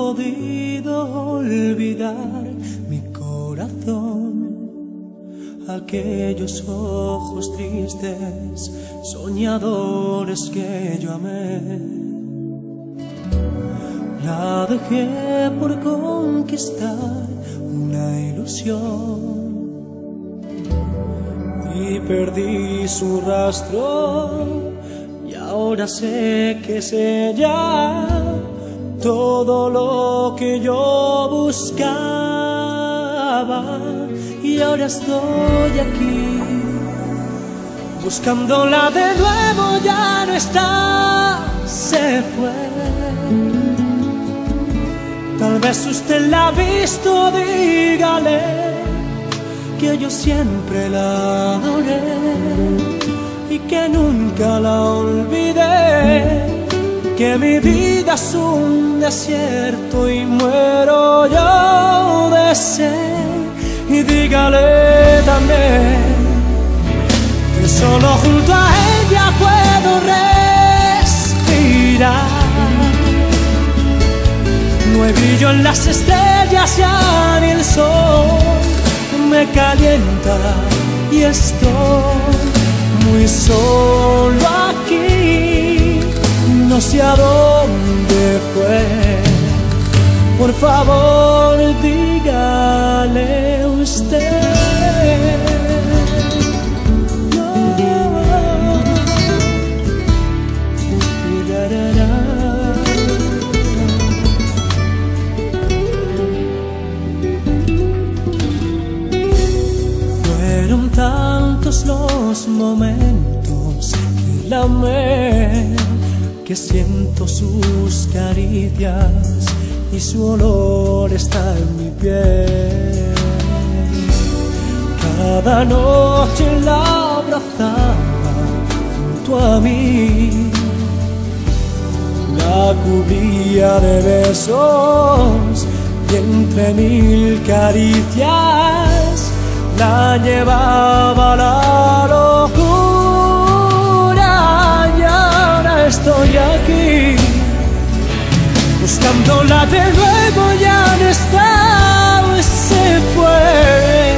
podido olvidar mi corazón. Aquellos ojos tristes, soñadores que yo amé. La dejé por conquistar una ilusión. Y perdí su rastro y ahora sé que es ella todo lo que yo buscaba y ahora estoy aquí buscándola de nuevo ya no está se fue. Tal vez usted la ha visto dígale que yo siempre la adoré y que nunca la olvidé que mi vida es un desierto y muero yo de sed y dígale también que solo junto a ella puedo respirar. No hay brillo en las estrellas ya ni el sol me calienta y estoy muy solo aquí. No sé a dónde fue. Por favor, dígale usted. Fueron tantos los momentos que la amé, que siento sus caricias y su olor está en mi piel. Cada noche la abrazaba junto a mí, la cubría de besos y entre mil caricias la llevaba a la buscándola de nuevo ya no está se fue.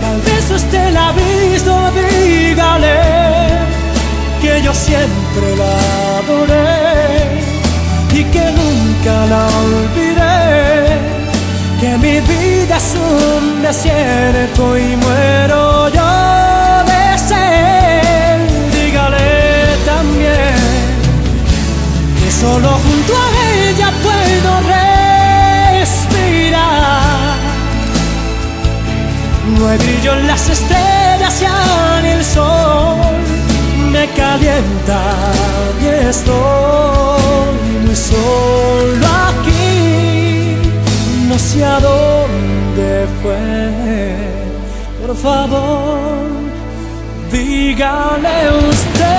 Tal vez usted la ha visto dígale que yo siempre la adoré y que nunca la olvidé que mi vida es un desierto y muero solo junto a ella puedo respirar. No hay brillo en las estrellas ya ni el sol me calienta y estoy muy solo aquí no sé a dónde fue. Por favor, dígale usted.